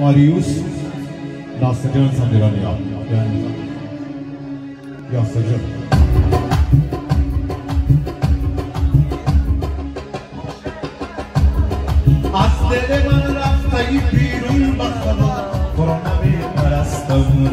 Marius Lastıcan sandıran ya. Yani yastıcı. Astere bana rastayı pirun Korona bir parastamın